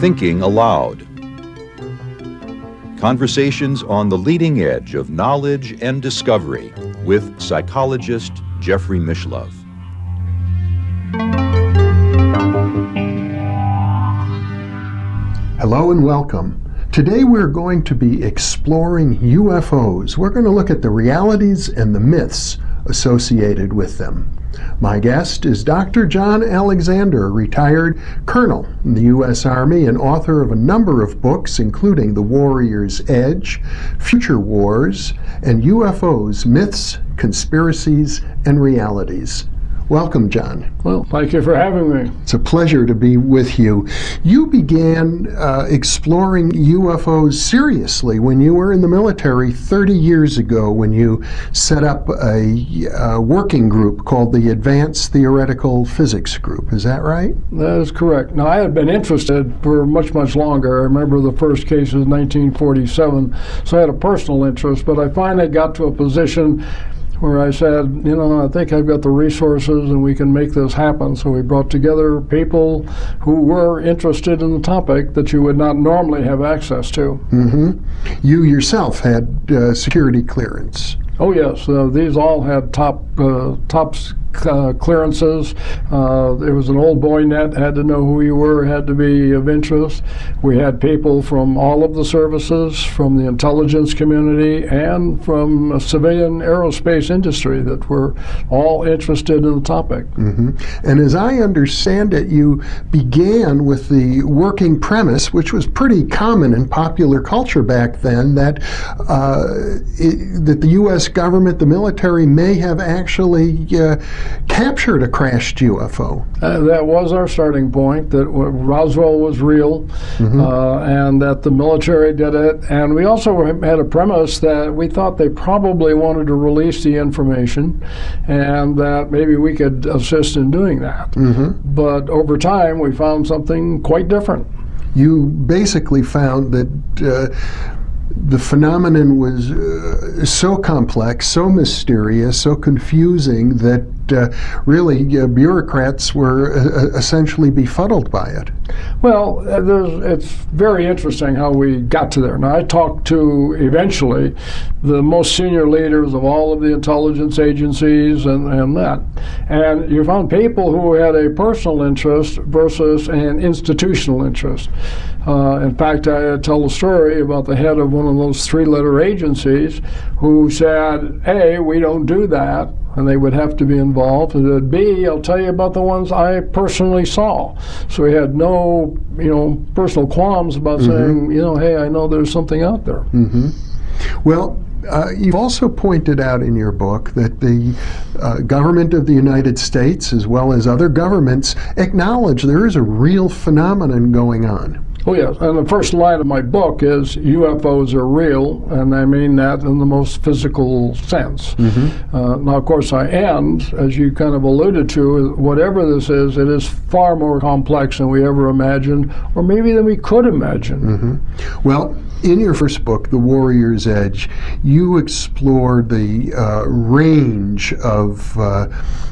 Thinking Allowed. Conversations on the leading edge of knowledge and discovery with psychologist Jeffrey Mishlove. Hello and welcome. Today we're going to be exploring UFOs. We're going to look at the realities and the myths associated with them. My guest is Dr. John Alexander, retired colonel in the U.S. Army and author of a number of books, including The Warrior's Edge, Future Wars, and UFOs Myths, Conspiracies, and Realities. Welcome, John. Well, thank you for having me. It's a pleasure to be with you. You began uh, exploring UFOs seriously when you were in the military 30 years ago when you set up a, a working group called the Advanced Theoretical Physics Group. Is that right? That is correct. Now, I had been interested for much, much longer. I remember the first case was 1947, so I had a personal interest, but I finally got to a position where I said, you know, I think I've got the resources and we can make this happen. So we brought together people who were interested in the topic that you would not normally have access to. Mm-hmm. You yourself had uh, security clearance. Oh yes, uh, these all had top uh, top uh, clearances. Uh, there was an old boy net, had to know who you were, had to be of interest. We had people from all of the services, from the intelligence community, and from civilian aerospace industry that were all interested in the topic. Mm-hmm. And as I understand it, you began with the working premise, which was pretty common in popular culture back then, that uh, it, that the U.S. government, the military, may have actually uh, captured a crashed UFO. Uh, that was our starting point, that Roswell was real mm-hmm. uh, and that the military did it. And we also had a premise that we thought they probably wanted to release the information and that maybe we could assist in doing that. Mm-hmm. But over time, we found something quite different. You basically found that. Uh, the phenomenon was uh, so complex, so mysterious, so confusing that uh, really uh, bureaucrats were uh, uh, essentially befuddled by it. Well, uh, it's very interesting how we got to there. Now, I talked to eventually the most senior leaders of all of the intelligence agencies and, and that. And you found people who had a personal interest versus an institutional interest. Uh, in fact, I tell a story about the head of one of those three letter agencies who said, Hey, we don't do that and they would have to be involved. And B, I'll tell you about the ones I personally saw. So we had no, you know, personal qualms about mm-hmm. saying, you know, hey, I know there's something out there. Mm-hmm. Well, uh, you've also pointed out in your book that the uh, government of the United States, as well as other governments, acknowledge there is a real phenomenon going on. Oh, yes. And the first line of my book is UFOs are real, and I mean that in the most physical sense. Mm-hmm. Uh, now, of course, I end, as you kind of alluded to, whatever this is, it is far more complex than we ever imagined, or maybe than we could imagine. Mm-hmm. Well, in your first book, The Warrior's Edge, you explored the uh, range of uh,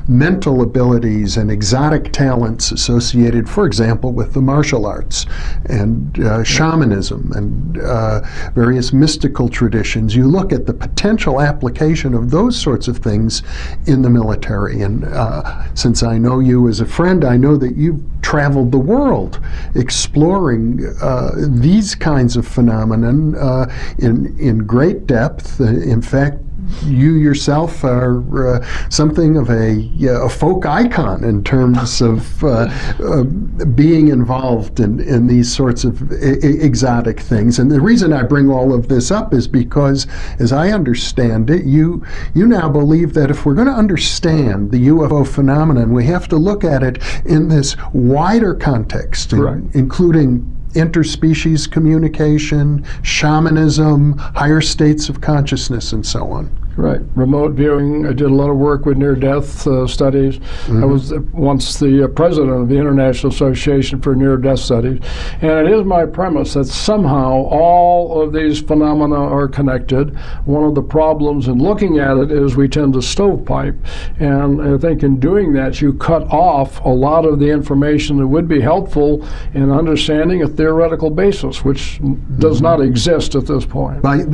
mental abilities and exotic talents associated, for example, with the martial arts and uh, shamanism and uh, various mystical traditions. You look at the potential application of those sorts of things in the military. And uh, since I know you as a friend, I know that you've traveled the world exploring uh, these kinds of phenomenon uh, in, in great depth. Uh, in fact, you yourself are uh, something of a, a, folk icon in terms of uh, uh, being involved in, in these sorts of exotic things. And the reason I bring all of this up is because, as I understand it, you you now believe that if we're going to understand the UFO phenomenon, we have to look at it in this wider context, in, including interspecies communication, shamanism, higher states of consciousness, and so on. Right. Remote viewing. I did a lot of work with near death uh, studies. Mm-hmm. I was once the uh, president of the International Association for Near Death Studies. And it is my premise that somehow all of these phenomena are connected. One of the problems in looking at it is we tend to stovepipe. And I think in doing that, you cut off a lot of the information that would be helpful in understanding a theoretical basis, which mm-hmm. does not exist at this point. By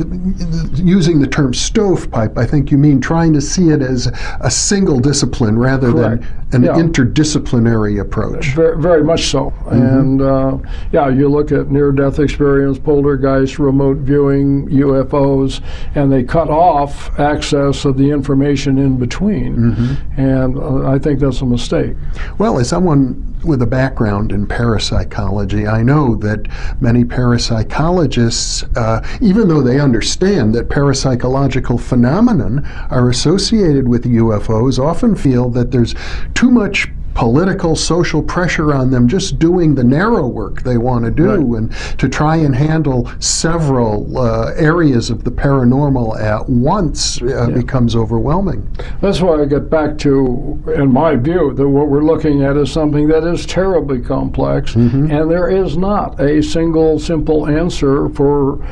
using the term stovepipe, I think you mean trying to see it as a single discipline rather Correct. than an yeah. interdisciplinary approach. Very, very much so. Mm-hmm. And uh, yeah, you look at near death experience, poltergeist, remote viewing, UFOs, and they cut off access of the information in between. Mm-hmm. And uh, I think that's a mistake. Well, as someone with a background in parapsychology, I know that many parapsychologists, uh, even though they understand that parapsychological phenomenon are associated with UFOs, often feel that there's too much political, social pressure on them just doing the narrow work they want to do right. and to try and handle several uh, areas of the paranormal at once uh, yeah. becomes overwhelming. That's why I get back to, in my view, that what we're looking at is something that is terribly complex, mm-hmm. and there is not a single simple answer for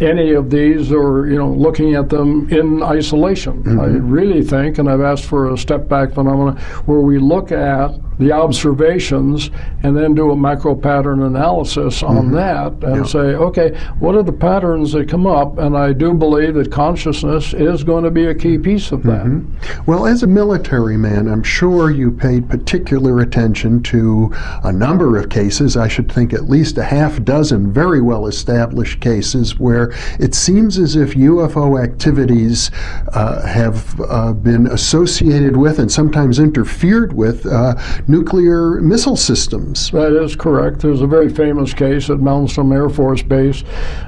any of these or you know looking at them in isolation. Mm-hmm. I really think, and I've asked for a step back phenomenon where we look at the observations and then do a micro pattern analysis on mm-hmm. that and yeah. say, okay, what are the patterns that come up? And I do believe that consciousness is going to be a key piece of that. Mm-hmm. Well, as a military man, I'm sure you paid particular attention to a number of cases. I should think at least a half dozen very well established cases where it seems as if UFO activities uh, have uh, been associated with and sometimes interfered with uh, nuclear missile systems. That is correct. There's a very famous case at Malmstrom Air Force Base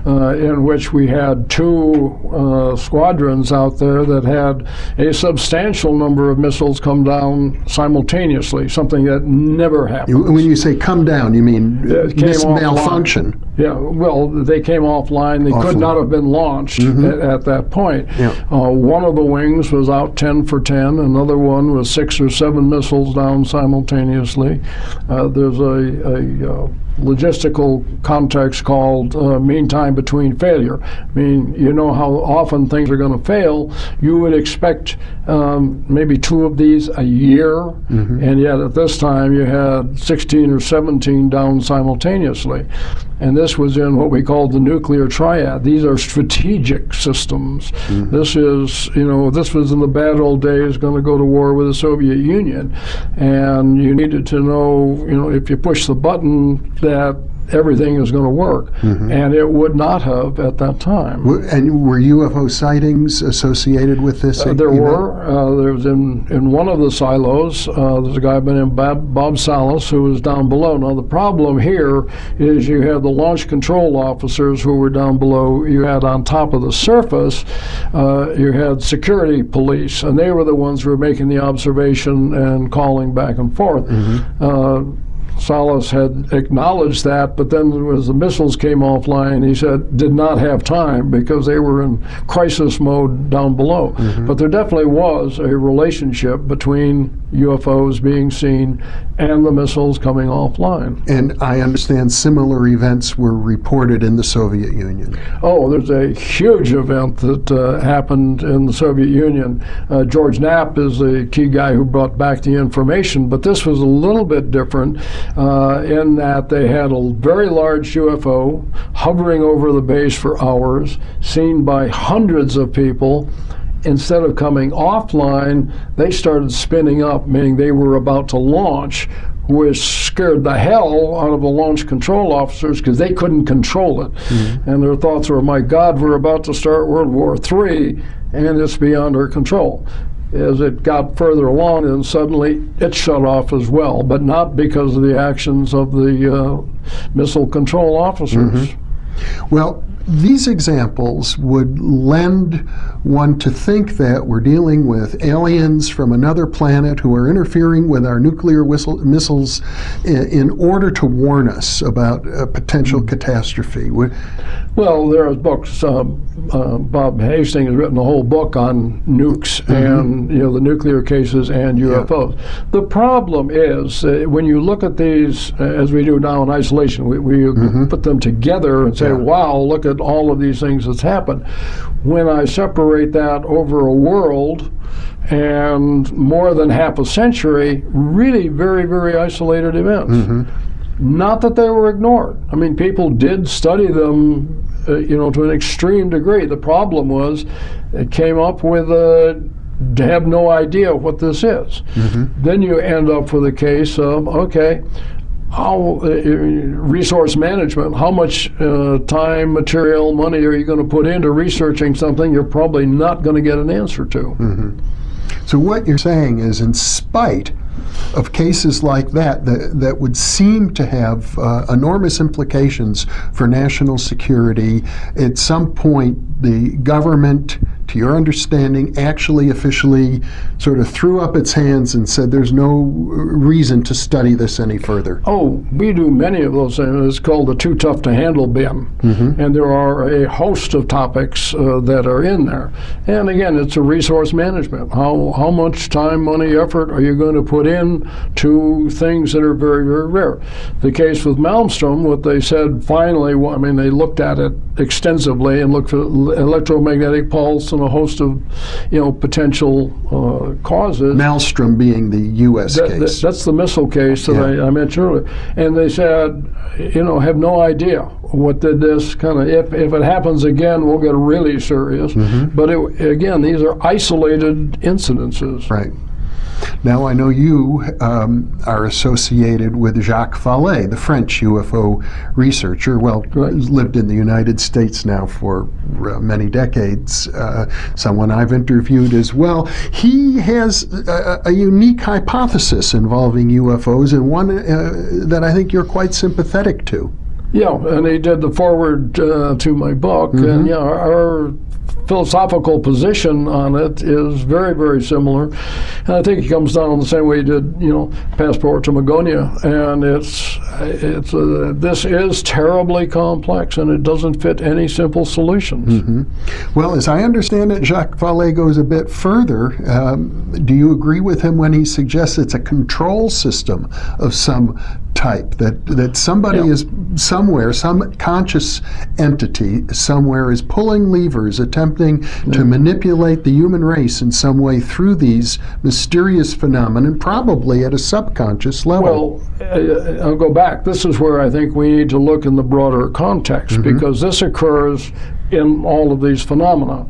uh, in which we had two uh, squadrons out there that had a substantial number of missiles come down simultaneously, something that never happened. When you say come down, you mean malfunction? Yeah, well, they came offline. They offline. could not have been launched mm-hmm. at, at, that point. Yeah. Uh, one of the wings was out 10 for 10, another one was six or seven missiles down simultaneously. Uh, there's a, a uh, logistical context called uh, mean time between failure. I mean, you know how often things are going to fail. You would expect um, maybe two of these a year, mm-hmm. and yet at this time you had 16 or 17 down simultaneously. And this was in what we call the nuclear triad. These are strategic systems. Mm-hmm. This is, you know, this was in the bad old days going to go to war with the Soviet Union. And you needed to know, you know, if you push the button, that everything is going to work. Mm-hmm. And it would not have at that time. And were UFO sightings associated with this? Uh, there event? were. Uh, there was in, in one of the silos, uh, there's a guy by the name Bob, Bob Salas who was down below. Now, the problem here is you had the launch control officers who were down below. You had on top of the surface, uh, you had security police, and they were the ones who were making the observation and calling back and forth. Mm-hmm uh, Salas had acknowledged that, but then as the missiles came offline, he said did not have time because they were in crisis mode down below. Mm-hmm. But there definitely was a relationship between UFOs being seen and the missiles coming offline. And I understand similar events were reported in the Soviet Union. Oh, there's a huge event that uh, happened in the Soviet Union. Uh, George Knapp is the key guy who brought back the information, but this was a little bit different uh, in that they had a very large UFO hovering over the base for hours, seen by hundreds of people instead of coming offline, they started spinning up, meaning they were about to launch, which scared the hell out of the launch control officers because they couldn't control it. Mm-hmm. And their thoughts were, my God, we're about to start World War III, and it's beyond our control. As it got further along, and suddenly it shut off as well, but not because of the actions of the uh, missile control officers. Mm-hmm. Well, these examples would lend one to think that we're dealing with aliens from another planet who are interfering with our nuclear whistle, missiles in, in, order to warn us about a potential mm-hmm. catastrophe. Well, there are books. Uh, uh, Bob Hastings has written a whole book on nukes mm-hmm. and you know the nuclear cases and UFOs. Yeah. The problem is uh, when you look at these, uh, as we do now in isolation, we, we mm-hmm. put them together and say, yeah. "Wow, look at all of these things that's happened." When I separate that over a world and more than half a century, really very, very isolated events. Mm-hmm. Not that they were ignored. I mean, people did study them uh, you know, to an extreme degree. The problem was it came up with a have no idea what this is. Mm-hmm. Then you end up with a case of okay, how uh, resource management how much uh, time material money are you going to put into researching something you're probably not going to get an answer to mm-hmm. so what you're saying is in spite of cases like that that, that would seem to have uh, enormous implications for national security. At some point, the government to your understanding, actually officially sort of threw up its hands and said there's no reason to study this any further? Oh, we do many of those things. It's called the Too Tough to Handle bin. Mm-hmm. And there are a host of topics uh, that are in there. And again, it's a resource management. How, how much time, money, effort are you going to put in to things that are very, very rare? The case with Malmstrom, what they said finally, I mean, they looked at it extensively and looked for electromagnetic pulse a host of, you know, potential uh, causes. Malmstrom being the U.S. That, case. That, that's the missile case that yeah. I, I, mentioned earlier. And they said, you know, have no idea what did this kind of. If if it happens again, we'll get really serious. Mm-hmm. But it, again, these are isolated incidences. Right. Now, I know you um, are associated with Jacques Vallée, the French UFO researcher. Well, right. lived in the United States now for uh, many decades. Uh, someone I've interviewed as well. He has a, a unique hypothesis involving UFOs, and one uh, that I think you're quite sympathetic to. Yeah, and he did the foreword uh, to my book, mm-hmm. and yeah, our philosophical position on it is very, very similar. And I think it comes down the same way he did, you know, Passport to Magonia. And it's, it's uh, this is terribly complex and it doesn't fit any simple solutions. Mm-hmm. Well, as I understand it, Jacques Vallée goes a bit further. Um, do you agree with him when he suggests it's a control system of some type that that somebody yeah. is somewhere some conscious entity somewhere is pulling levers attempting yeah. to manipulate the human race in some way through these mysterious phenomena probably at a subconscious level well uh, I'll go back this is where I think we need to look in the broader context mm-hmm. because this occurs in all of these phenomena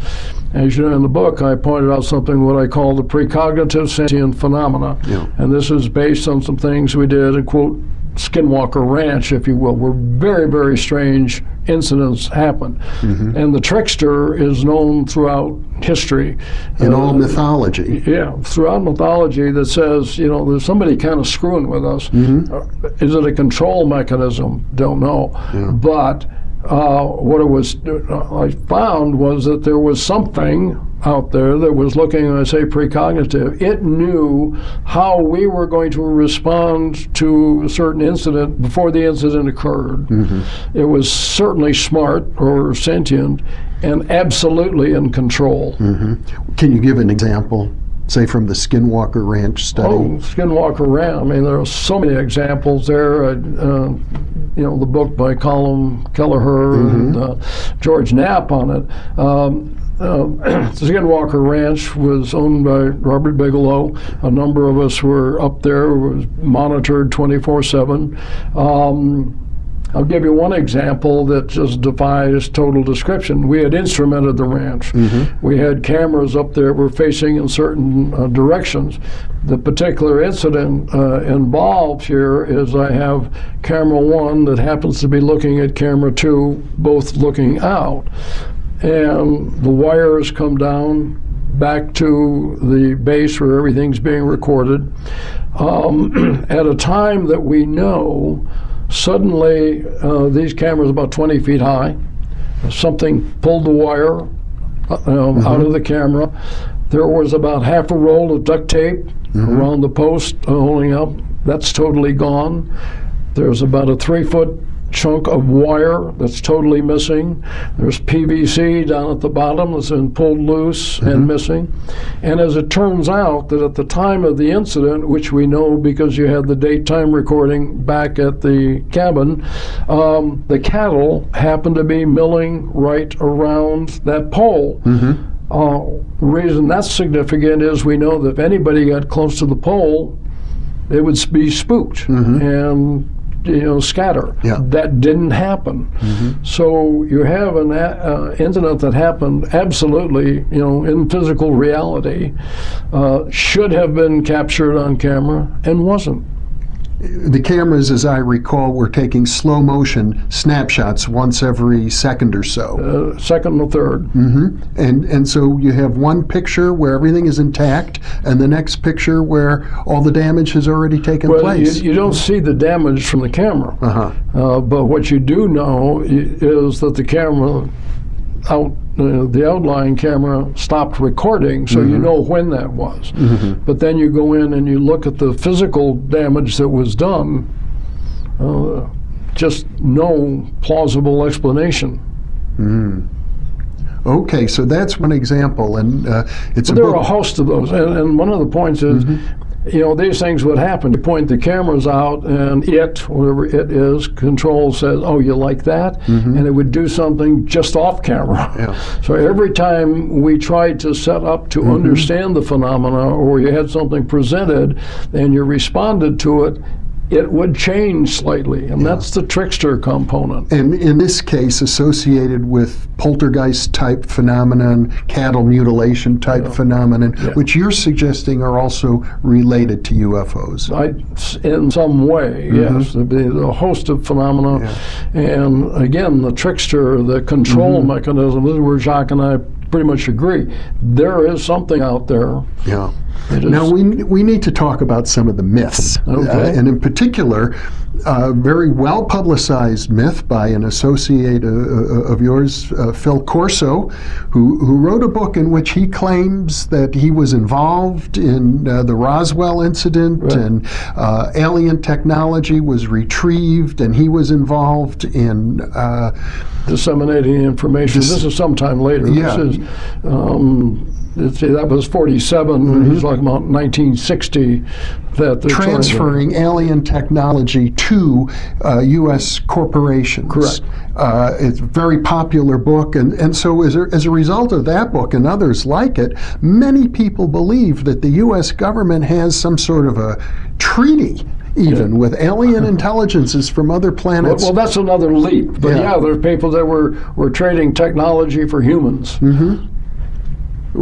as you know in the book, I pointed out something what I call the precognitive sentient phenomena. Yeah. And this is based on some things we did in, quote, Skinwalker Ranch, if you will, were very, very strange incidents happen. Mm-hmm. And the trickster is known throughout history. In uh, all mythology. Yeah, throughout mythology that says, you know, there's somebody kind of screwing with us. Mm-hmm. Uh, is it a control mechanism? Don't know. Yeah. But uh, what it was uh, I found was that there was something out there that was looking, I say precognitive. It knew how we were going to respond to a certain incident before the incident occurred. Mm-hmm. It was certainly smart or sentient and absolutely in control. Mm-hmm. Can you give an example? Say from the Skinwalker Ranch study? Oh, Skinwalker Ranch. I mean, there are so many examples there. Uh, uh, you know, the book by Colm Kelleher mm-hmm. and uh, George Knapp on it. Um, uh, Skinwalker Ranch was owned by Robert Bigelow. A number of us were up there, was monitored 24 7. I'll give you one example that just defies total description. We had instrumented the ranch. Mm-hmm. We had cameras up there that were facing in certain uh, directions. The particular incident uh, involved here is I have camera one that happens to be looking at camera two, both looking out. And the wires come down back to the base where everything's being recorded um, at a time that we know Suddenly, uh, these cameras about 20 feet high, something pulled the wire um, out of the camera. There was about half a roll of duct tape around the post uh, holding up. That's totally gone. There's about a three foot chunk of wire that's totally missing. There's PVC down at the bottom that's been pulled loose and missing. And as it turns out, that at the time of the incident, which we know because you had the daytime recording back at the cabin, um, the cattle happened to be milling right around that pole. Uh, the reason that's significant is we know that if anybody got close to the pole, they would be spooked and you know scatter. Yeah. That didn't happen. So you have an a- uh, incident that happened absolutely, you know, in physical reality, uh, should have been captured on camera and wasn't. The cameras, as I recall, were taking slow motion snapshots once every second or so. Uh, second or third. mm-hmm. And and so you have one picture where everything is intact, and the next picture where all the damage has already taken Well, you, place. you don't see the damage from the camera. uh-huh. Uh, but what you do know is that the camera out uh, the outlying camera stopped recording, so you know when that was. But then you go in and you look at the physical damage that was done. Uh, just no plausible explanation. Okay, so that's one example, and uh, it's a There are a host of those, and, and one of the points is, you know, these things would happen. You point the cameras out, and it, whatever it is, control says, "Oh, you like that," mm-hmm. and it would do something just off camera. Yeah. So every time we tried to set up to mm-hmm. understand the phenomena, or you had something presented, and you responded to it. It would change slightly, and that's the trickster component. and in this case, associated with poltergeist type phenomenon, cattle mutilation type phenomenon, which you're suggesting are also related to UFOs. I, in some way, mm-hmm. yes. There'd be a host of phenomena. And again, the trickster, the control mm-hmm. mechanism, this is where Jacques and I pretty much agree. There is something out there. Yeah. Now we we need to talk about some of the myths, Okay. Uh, and in particular, a very well publicized myth by an associate uh, uh, of yours, uh, Phil Corso, who who wrote a book in which he claims that he was involved in uh, the Roswell incident and uh, alien technology was retrieved, and he was involved in. Uh, disseminating information. This, is sometime later. Yeah. This is, um, see, that was 47. when He's talking about 1960. That they're transferring alien technology to uh, U.S. corporations. Correct. Uh, it's a very popular book, and, and so as a, as a result of that book and others like it, many people believe that the U.S. government has some sort of a treaty. Even with alien intelligences from other planets. well, that's another leap. But Yeah. yeah, there's people that were, were trading technology for humans. Wh-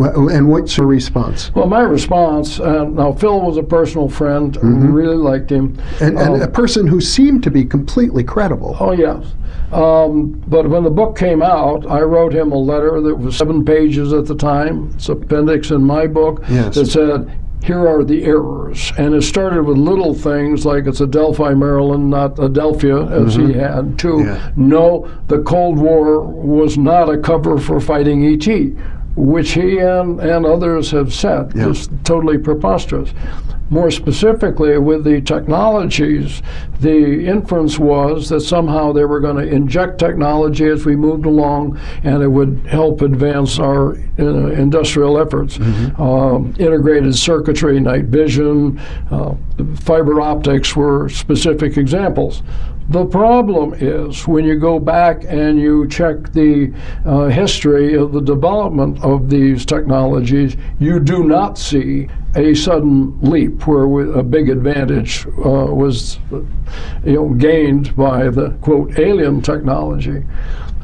and what's your response? Well, my response uh, now, Phil was a personal friend, really liked him. And, and Um, a person who seemed to be completely credible. Oh, yes. Um, but when the book came out, I wrote him a letter that was seven pages at the time. It's appendix in my book Yes. that said, here are the errors. And it started with little things like it's Adelphi, Maryland, not Adelphia, as he had. Two, Yeah. no, the Cold War was not a cover for fighting ET, which he and, and others have said Yeah. is totally preposterous. More specifically, with the technologies, the inference was that somehow they were going to inject technology as we moved along, and it would help advance our uh, industrial efforts. Um, integrated circuitry, night vision, uh, fiber optics were specific examples. The problem is when you go back and you check the uh, history of the development of these technologies, you do not see a sudden leap where a big advantage uh, was you know, gained by the quote alien technology.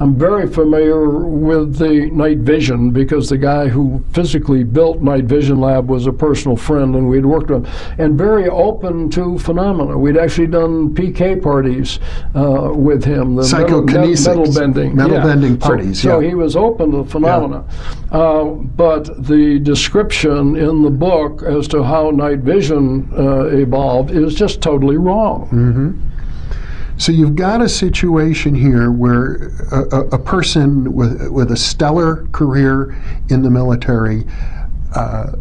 I'm very familiar with the night vision because the guy who physically built Night Vision Lab was a personal friend and we'd worked with him and very open to phenomena. We'd actually done PK parties uh, with him. The metal- Psychokinesis, Metal, bending. metal yeah. bending So- parties, So, yeah. he was open to the phenomena. Uh, but the description in the book as to how night vision uh, evolved is just totally wrong. So you've got a situation here where a, a, a person with, with a stellar career in the military uh,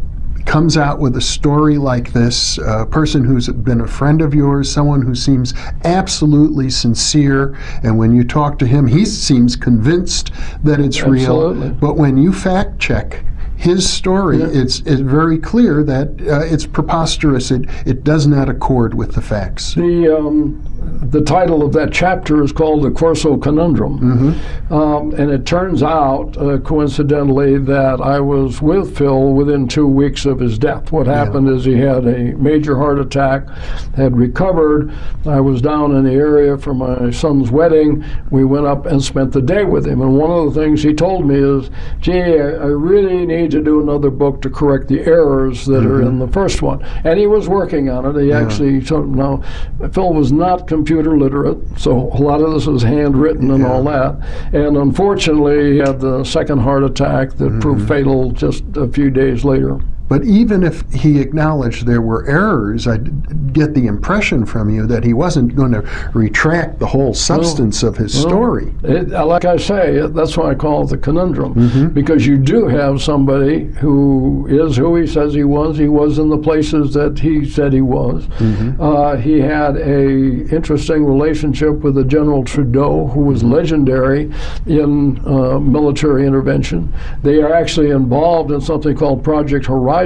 comes out with a story like this, a person who's been a friend of yours, someone who seems absolutely sincere, and when you talk to him, he seems convinced that it's Absolutely. real. But when you fact check his story, Yeah. it's, it's very clear that uh, it's preposterous. It, it does not accord with the facts. The um, the title of that chapter is called the Corso Conundrum, um, and it turns out, uh, coincidentally, that I was with Phil within two weeks of his death. What happened is he had a major heart attack, had recovered. I was down in the area for my son's wedding. We went up and spent the day with him, and one of the things he told me is, "Gee, I, I really need to do another book to correct the errors that are in the first one." And he was working on it. He actually so now Phil was not computer literate, so a lot of this was handwritten and all that. And unfortunately, he had the second heart attack that proved mm-hmm. fatal just a few days later. But even if he acknowledged there were errors, I get the impression from you that he wasn't going to retract the whole substance of his story. It, uh, like I say, that's why I call it the conundrum, Mm-hmm. because you do have somebody who is who he says he was. He was in the places that he said he was. Mm-hmm. Uh, he had a interesting relationship with the General Trudeau, who was Mm-hmm. legendary in uh, military intervention. They are actually involved in something called Project Horizon,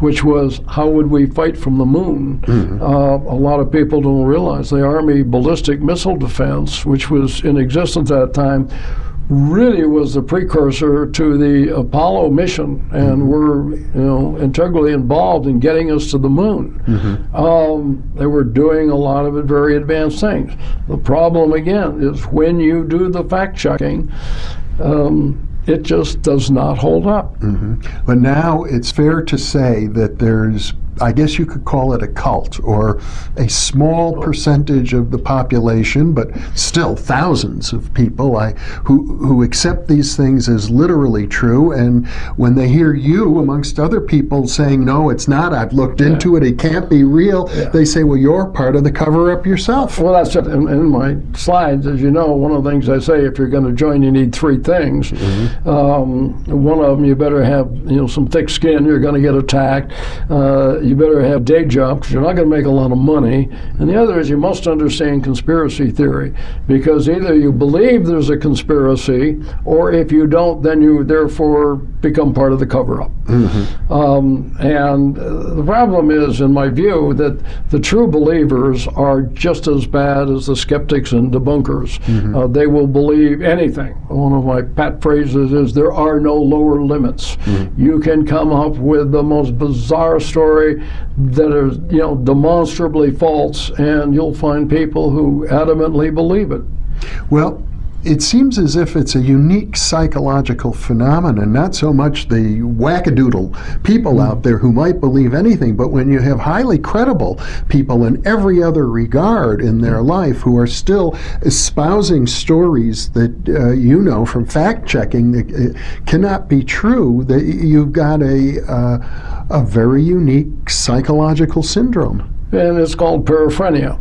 which was how would we fight from the moon. Mm-hmm. Uh, a lot of people don't realize the Army ballistic missile defense, which was in existence at that time, really was the precursor to the Apollo mission, and were you know integrally involved in getting us to the moon. Um, they were doing a lot of very advanced things. The problem again is when you do the fact checking. Um, it just does not hold up. Mm-hmm. But now it's fair to say that there's, I guess you could call it a cult or a small percentage of the population, but still thousands of people I, who, who accept these things as literally true. And when they hear you, amongst other people, saying, no, it's not, I've looked into it, it can't be real, they say, well, you're part of the cover up yourself. Well, that's it. In, in my slides, as you know, one of the things I say, if you're going to join, you need three things. Um, one of them, you better have you know some thick skin. You're going to get attacked. Uh, you better have day job because you're not going to make a lot of money. And the other is you must understand conspiracy theory because either you believe there's a conspiracy, or if you don't, then you therefore become part of the cover-up. Um, and uh, the problem is, in my view, that the true believers are just as bad as the skeptics and debunkers. Uh, they will believe anything. One of my pat phrases is, "There are no lower limits." You can come up with the most bizarre story that is, you know, demonstrably false, and you'll find people who adamantly believe it. Well, it seems as if it's a unique psychological phenomenon, not so much the wackadoodle people out there who might believe anything, but when you have highly credible people in every other regard in their life who are still espousing stories that uh, you know from fact checking that uh, cannot be true, that you've got a, uh, a very unique psychological syndrome. And it's called paraphrenia.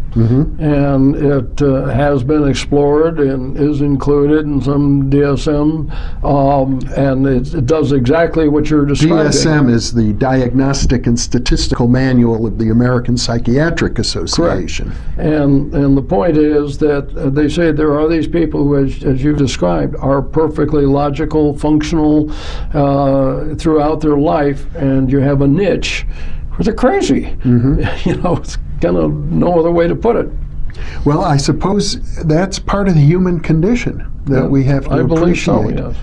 And it uh, has been explored and is included in some DSM, um, and it, it does exactly what you're describing. DSM is the Diagnostic and Statistical Manual of the American Psychiatric Association. And and the point is that uh, they say there are these people who, as, as you've described, are perfectly logical, functional uh, throughout their life, and you have a niche where they're crazy. you know, it's kind of no other way to put it. Well, I suppose that's part of the human condition that we have to I believe so. appreciate. Yes.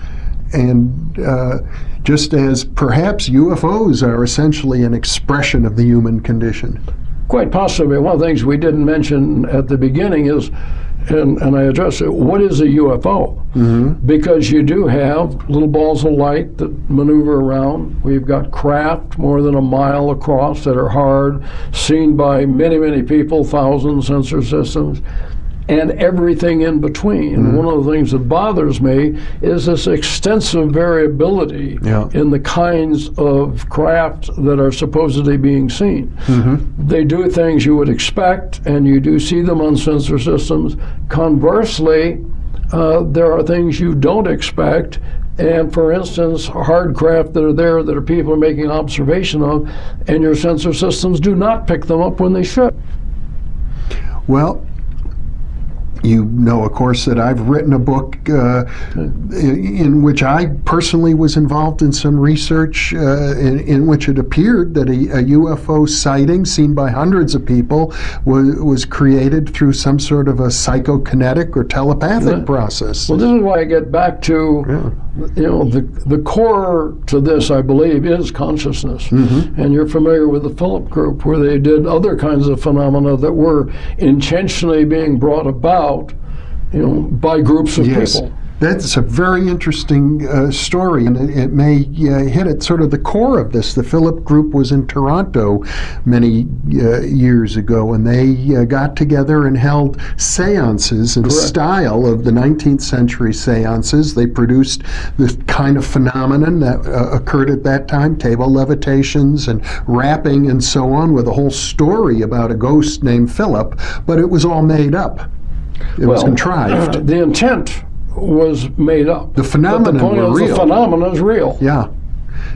And uh, just as perhaps UFOs are essentially an expression of the human condition. Quite possibly. One of the things we didn't mention at the beginning is, and, and I address it, what is a UFO? Mm-hmm. Because you do have little balls of light that maneuver around. We've got craft more than a mile across that are hard, seen by many, many people, thousands sensor systems. And everything in between. Mm-hmm. One of the things that bothers me is this extensive variability Yeah. in the kinds of craft that are supposedly being seen. Mm-hmm. They do things you would expect, and you do see them on sensor systems. Conversely, uh, there are things you don't expect. And for instance, hard craft that are there that are people are making observation of, and your sensor systems do not pick them up when they should. Well, you know, of course, that I've written a book uh, in which I personally was involved in some research uh, in, in, which it appeared that a, a, UFO sighting seen by hundreds of people was, was created through some sort of a psychokinetic or telepathic Yeah. process. Well, this is why I get back to, you know, the, the core to this, I believe, is consciousness. And you're familiar with the Philip Group, where they did other kinds of phenomena that were intentionally being brought about, you know, by groups of Yes. people. That's a very interesting uh, story, and it, it may uh, hit at sort of the core of this. The Philip Group was in Toronto many uh, years ago, and they uh, got together and held seances in Correct. style of the 19th century seances. They produced the kind of phenomenon that uh, occurred at that time table levitations and rapping and so on, with a whole story about a ghost named Philip, but it was all made up. It was contrived. the intent was made up. The But phenomenon the the phenomenon is real. Yeah.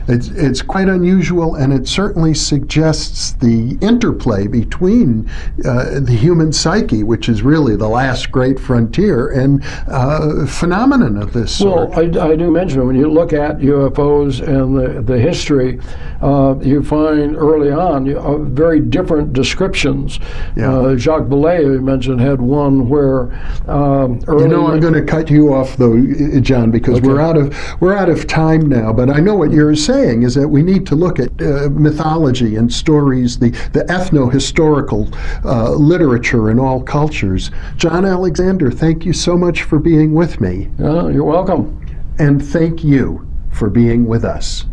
It's, it's quite unusual, and it certainly suggests the interplay between uh, the human psyche, which is really the last great frontier, and uh, phenomenon of this Well, sort. I, I do mention when you look at UFOs and the, the history, uh, you find early on you- uh, very different descriptions. Yeah. Uh, Jacques Vallée, you mentioned, had one where um, you know, I'm going to cut you off though, John, because we're out of we're out of time now. But I know what you're saying is that we need to look at uh, mythology and stories, the the ethno historical uh, literature in all cultures. John Alexander, thank you so much for being with me. Uh, you're welcome. and thank you for being with us.